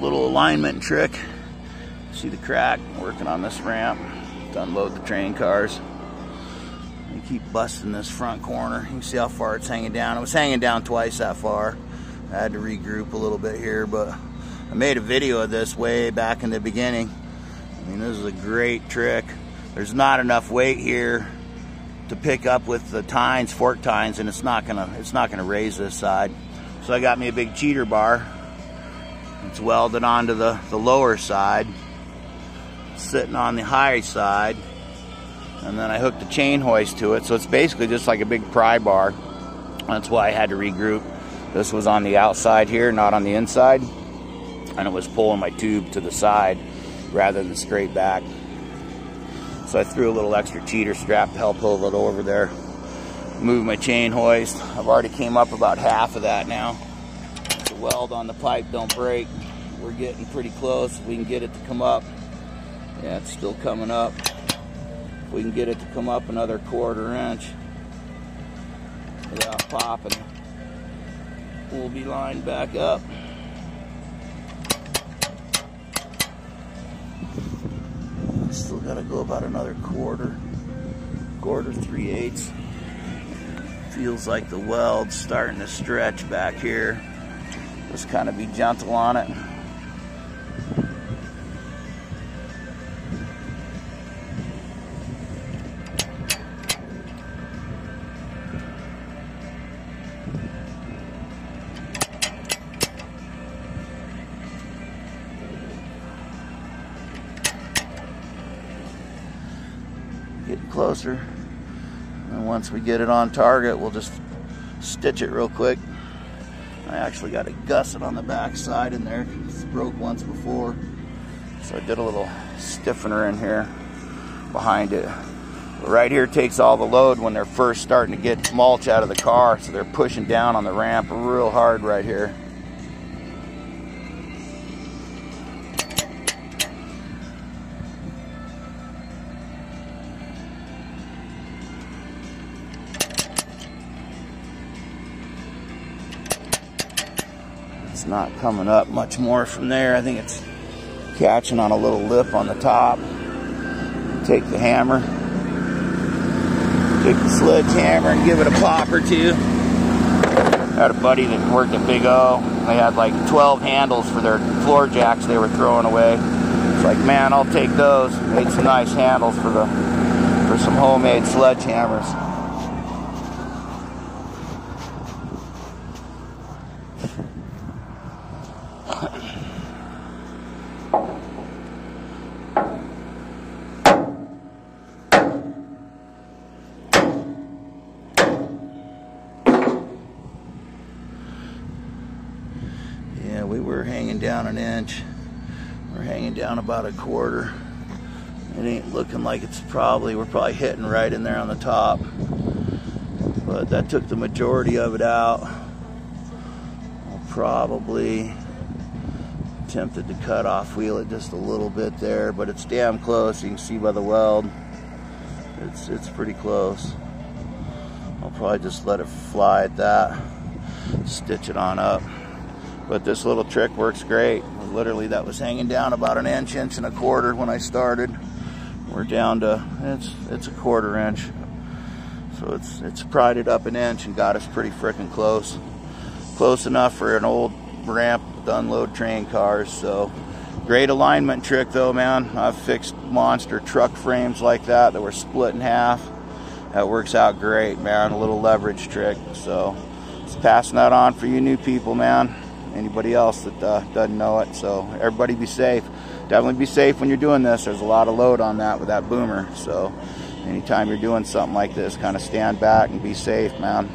little alignment trick. See the crack working on this ramp to unload the train cars. And keep busting this front corner. You can see how far it's hanging down. It was hanging down twice that far. I had to regroup a little bit here, but I made a video of this way back in the beginning. I mean, this is a great trick. There's not enough weight here to pick up with the tines, fork tines, and it's not gonna it's not gonna raise this side. So I got me a big cheater bar. It's welded onto the, the lower side, sitting on the high side, and then I hooked a chain hoist to it. So it's basically just like a big pry bar. That's why I had to regroup. This was on the outside here, not on the inside, and it was pulling my tube to the side rather than straight back. So I threw a little extra cheater strap to help hold it over there. Move my chain hoist. I've already came up about half of that now. Weld on the pipe don't break. We're getting pretty close. We can get it to come up. Yeah, it's still coming up. We can get it to come up another quarter inch without popping, we'll be lined back up. Still got to go about another quarter, quarter, three eighths. Feels like the weld's starting to stretch back here. Just kind of be gentle on it. getting closer. And once we get it on target, we'll just stitch it real quick. I actually got a gusset on the back side in there. It's broke once before. So I did a little stiffener in here behind it. Right here takes all the load when they're first starting to get mulch out of the car. So they're pushing down on the ramp real hard right here. Not coming up much more from there. I think it's catching on a little lip on the top. Take the hammer, take the sledgehammer and give it a pop or two. I Had a buddy that worked at Big O. They had like 12 handles for their floor jacks they were throwing away. It's like, man, I'll take those. Made some nice handles for the for some homemade sledgehammers. Yeah, we were hanging down an inch. We're hanging down about a quarter. It ain't looking like it's probably, we're probably hitting right in there on the top. But that took the majority of it out. I'll probably tempted to cut off wheel it just a little bit there, but it's damn close. You can see by the weld. It's it's pretty close. I'll probably just let it fly at that. Stitch it on up. But this little trick works great. Literally that was hanging down about an inch, inch and a quarter when I started. We're down to it's it's a quarter inch. So it's it's pried it up an inch and got us pretty freaking close. Close enough for an old ramp to unload train cars. So great alignment trick though, man. I've fixed monster truck frames like that that were split in half. That works out great, man. A little leverage trick. So just passing that on for you new people, man anybody else that uh, doesn't know it. So everybody be safe. Definitely be safe when you're doing this. There's a lot of load on that with that boomer. So anytime you're doing something like this, kind of stand back and be safe, man.